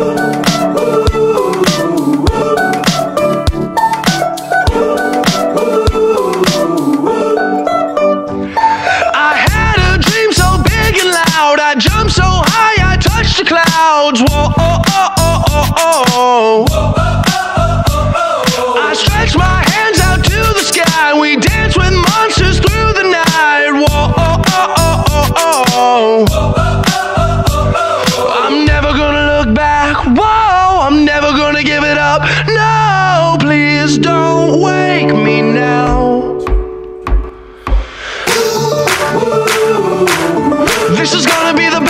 Oh. This is gonna be the